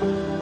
嗯。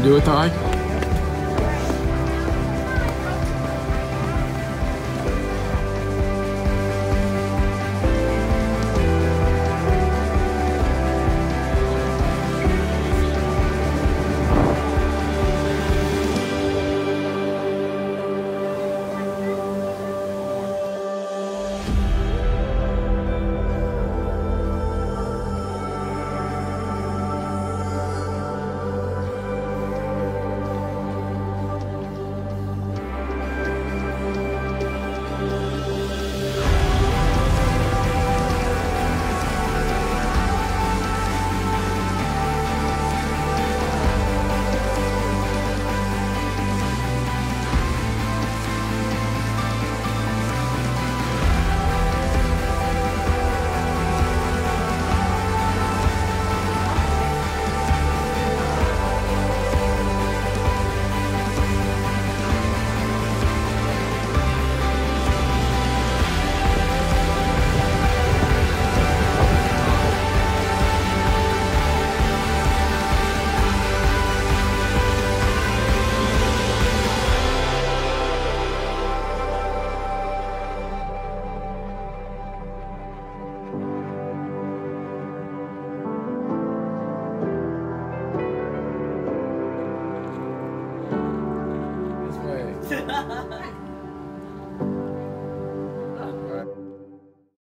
Do it, Ty? This way.